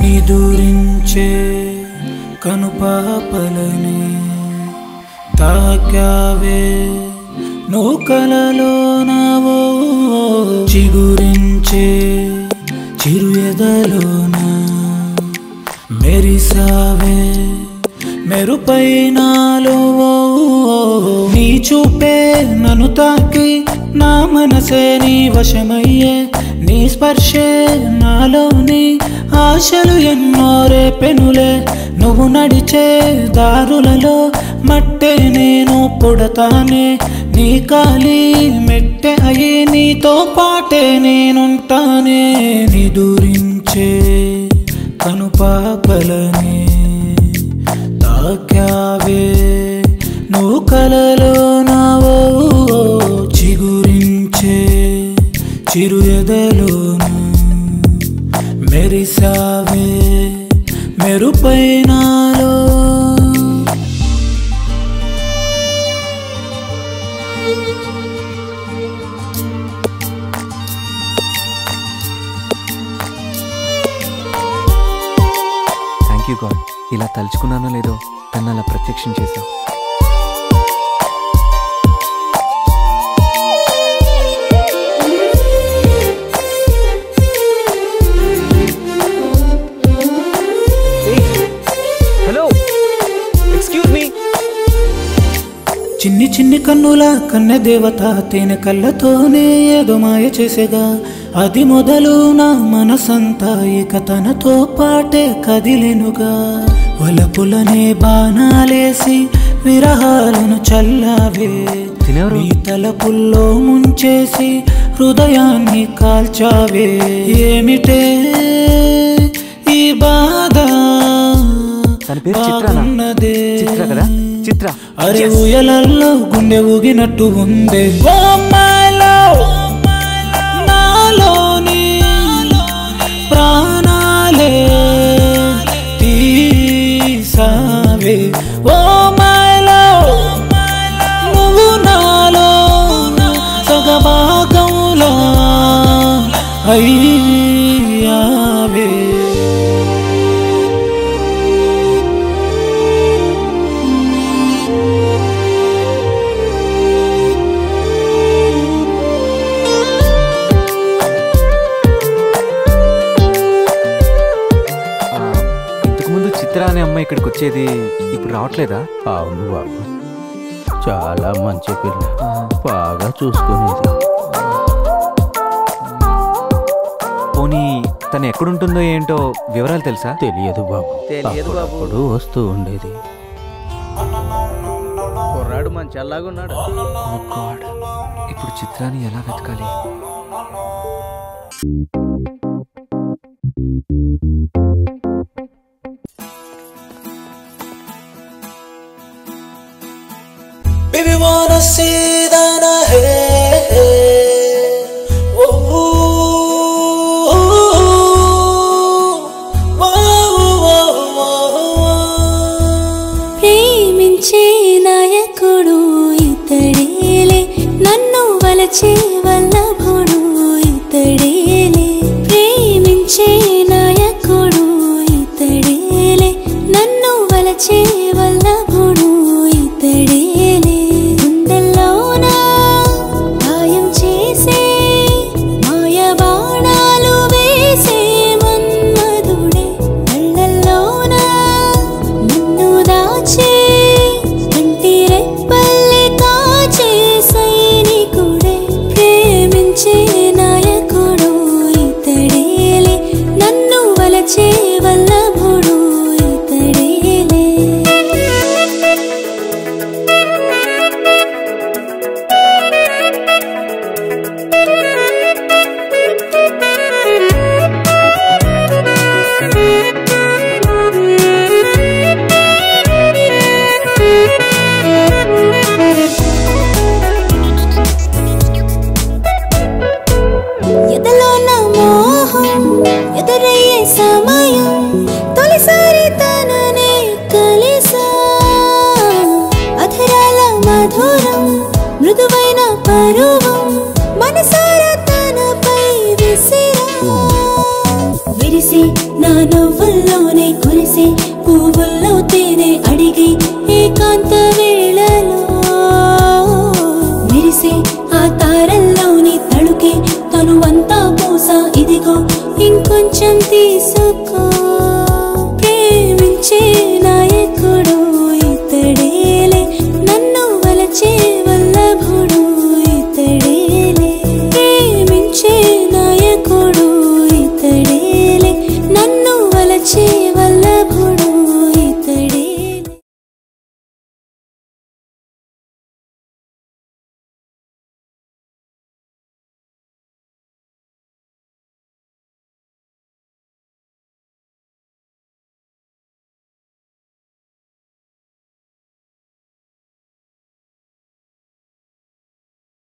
నిదురించే కనుపాపలని తాకావే నువ్వు కలలో నావో చిగురించే చిరు ఎదలోన మెరిసావే మెరుపైనాలో నీ చూపే నన్ను తాకి నా మనసే నీ వశమయ్యే నీ స్పర్శే నాలోని ఆశలు ఎన్నో రేపెనులే. నువ్వు నడిచే దారులలో మట్టే నేను పుడతానే నీ కాలి మెట్టె అయి నీతో పాటే నేనుంటానే నిదురించే కనుపాపలనే తాక్యా కలలో నావో చిగురించే చిరు ఎదలోన మెరిసావే మెరుపైనాలో. థ్యాంక్ యూ గాడ్ ఇలా తలుచుకున్నానో లేదో తను అలా ప్రత్యక్షం చేశావు. చిన్ని చిన్ని కన్నుల కన్నె దేవత తేనె కళ్ళతోనే ఏదో మాయ చేసేగా అది మొదలు నా మనసంతా ఇక తనతో పాటే కదిలెనుగా. వలపులనే బాణాలేసి విరహాలను చల్లావే? నీ తలపుల్లో ముంచేసి హృదయాన్ని కాల్చావే. ఏమిటే ఈ బాధ. చిత్ర కదా? చిత్ర అరే ఉయలల్లో గుండె ఊగినట్టు ఉంది. ఓ మాలో నాలోని ప్రాణాలే తీసావే. ఓ మా అనే అమ్మాయి ఇక్కడికి వచ్చేది ఇప్పుడు రావట్లేదా? అవును బాబు. చాలా మంచి పిల్ల. బాగా చూసుకునేది. పోనీ తను ఎక్కడుంటుందో ఏంటో వివరాలు తెలుసా? తెలియదు బాబు. తెలియదు బాబు. అప్పుడప్పుడు వస్తూ ఉండేది. కుర్రాడు మంచి Oh. ఇప్పుడు చిత్రాన్ని ఎలా వెతకాలి? Baby, wanna see that I hate. ప్రేమించే నాయకుడు ఇతడేలే నన్ను వలచే సమయం తొలిసారి తననే కలిసా. అధరాల మధురం మృదువైన పరువు te